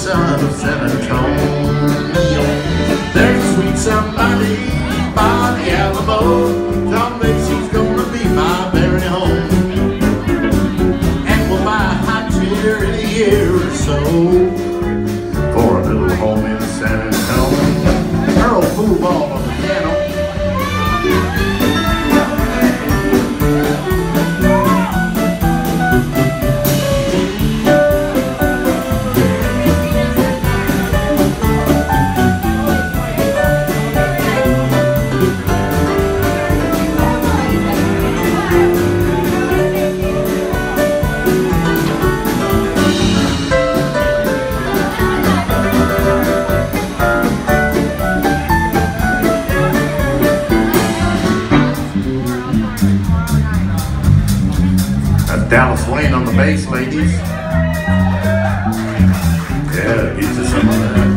son of San Antonio. There's a sweet somebody by the Alamo. Dallas Wayne on the bass, ladies. Yeah, get you some of that.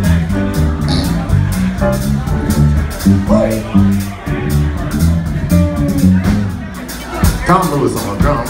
Tom Lewis on the drums.